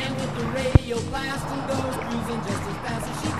And with the radio blasting, goes cruising just as fast as she